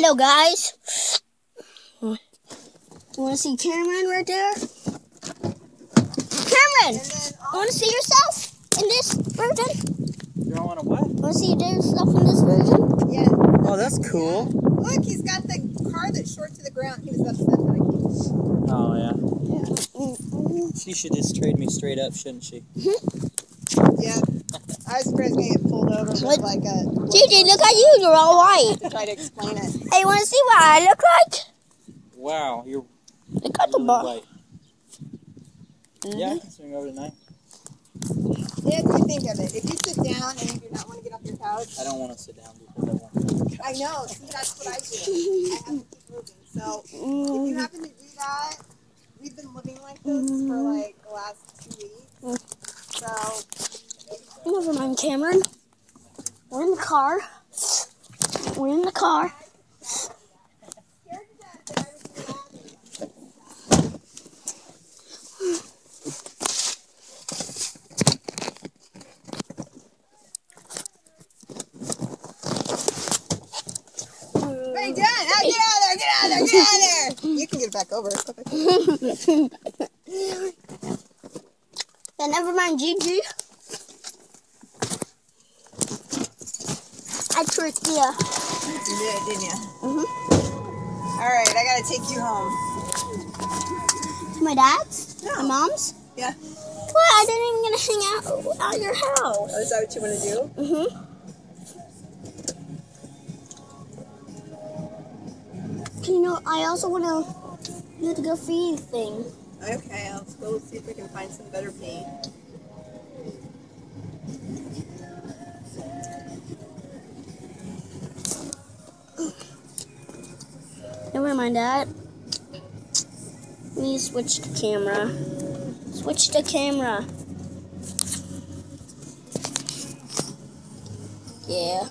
Hello, guys. You want to see Cameron right there? Cameron, you want to see yourself in this version? You don't want to what? Want to see yourself in this version? Yeah. Oh, that's cool. Look, he's got the car that's short to the ground. He was upset that I came. Oh, yeah. Mm-hmm. She should just trade me straight up, shouldn't she? Yeah. I was afraid I was going to get pulled over with What? like a. Gigi, look at you. You're all white. To try to explain it. Hey, you want to see what I look like? Wow, you're Look at the really ball. white. Yeah, I can swing over tonight. Yeah, what do you think of it? If you sit down and you do not want to get off your couch, I don't want to sit down because I want to. I know. See, that's what I do. I have to keep moving. So if you Mm, happen to do that, we've been living like this for like the last two weeks. So Never mind, Cameron. We're in the car. We're in the car. scared to death that I was gonna have you. Hey, Dad! Oh, get out of there! Get out of there! Get out of there! You can get it back over. Yeah, never mind, Gigi. I tricked you. You did, didn't you? Mm-hmm. All right, I gotta take you home. To my dad's? No. My mom's? Yeah. What? I didn't even get to hang out at your house. Oh, is that what you want to do? Mm-hmm. You know, I also want to do the graffiti thing. Okay, I'll go see if we can find some better paint. Never mind that. Let me switch the camera. Switch the camera. Yeah.